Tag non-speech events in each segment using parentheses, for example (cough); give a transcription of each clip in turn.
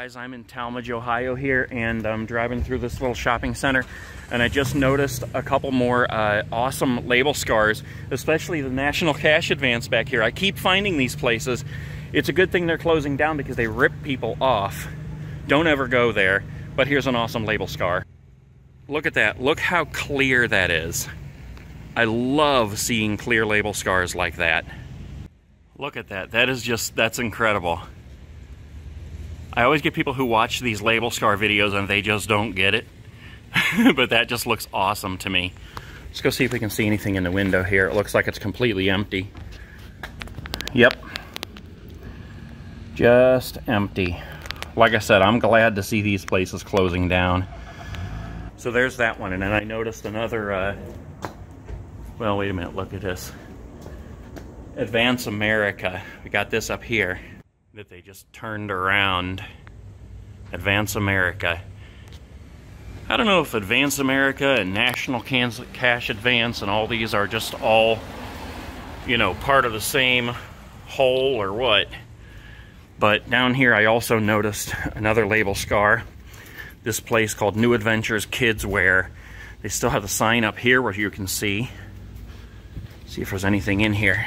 guys, I'm in Tallmadge, Ohio here, and I'm driving through this little shopping center, and I just noticed a couple more uh, awesome label scars, especially the National Cash Advance back here. I keep finding these places. It's a good thing they're closing down because they rip people off. Don't ever go there, but here's an awesome label scar. Look at that. Look how clear that is. I love seeing clear label scars like that. Look at that. That is just, that's incredible. I always get people who watch these label scar videos and they just don't get it. (laughs) but that just looks awesome to me. Let's go see if we can see anything in the window here. It looks like it's completely empty. Yep. Just empty. Like I said, I'm glad to see these places closing down. So there's that one. And then I noticed another, uh, well, wait a minute, look at this. Advance America. We got this up here that they just turned around. Advance America. I don't know if Advance America and National Cash Advance and all these are just all, you know, part of the same whole or what. But down here I also noticed another label scar. This place called New Adventures Kids Wear. They still have the sign up here where you can see. See if there's anything in here.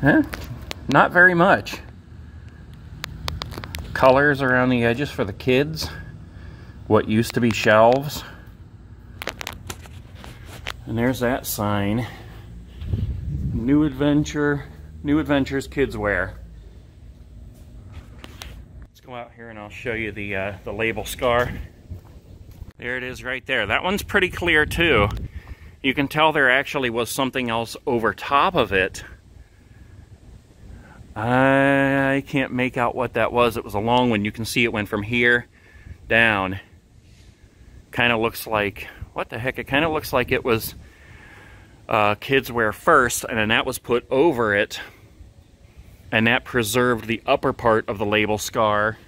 Huh? Not very much. Colors around the edges for the kids. What used to be shelves. And there's that sign. New Adventure, New Adventures Kids Wear. Let's go out here and I'll show you the, uh, the label scar. There it is right there. That one's pretty clear too. You can tell there actually was something else over top of it I can't make out what that was. It was a long one. You can see it went from here down. Kind of looks like, what the heck? It kind of looks like it was uh, kids wear first, and then that was put over it, and that preserved the upper part of the label scar,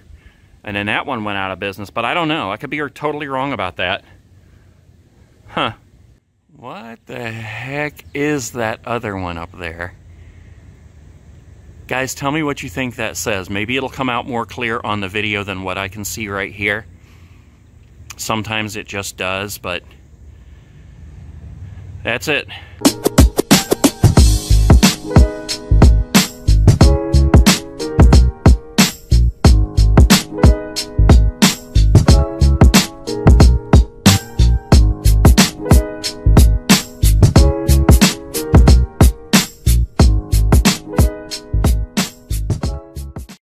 and then that one went out of business. But I don't know. I could be totally wrong about that. Huh. What the heck is that other one up there? Guys, tell me what you think that says. Maybe it'll come out more clear on the video than what I can see right here. Sometimes it just does, but that's it.